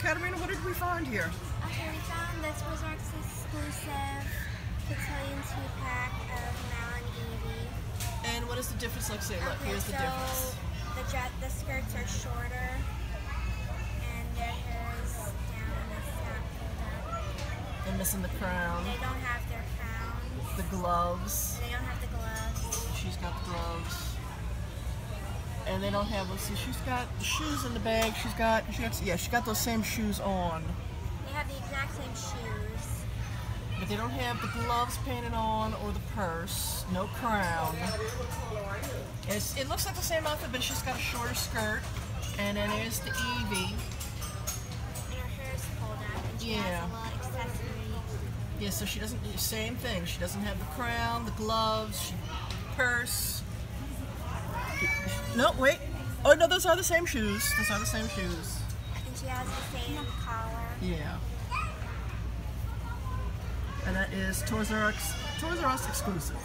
Katarina, what did we find here? Okay, we found this our exclusive Cotillion 2-pack of Mal and Evie. And what is the difference? Like, say, look, Okay, here's the difference. The, jet, the skirts are shorter, and their hair is down it's not pulled up. And missing the crown, They don't have their crowns. the gloves. They don't have the gloves. She's got the gloves. And they don't have, let's see, she's got the shoes in the bag. She's got, she got, yeah, she's got those same shoes on. They have the exact same shoes. But they don't have the gloves painted on or the purse. No crown. It's, it looks like the same outfit, but she's got a shorter skirt. And then there's the Evie. And her hair is pulled up, and she Yeah. has a little accessory. Yeah, so she doesn't, do the same thing. She doesn't have the crown, the gloves, she, purse. No, wait. Oh, no, those are the same shoes. Those are the same shoes. And she has the same collar. Yeah. And that is Toys R Us, Toys R Us exclusive.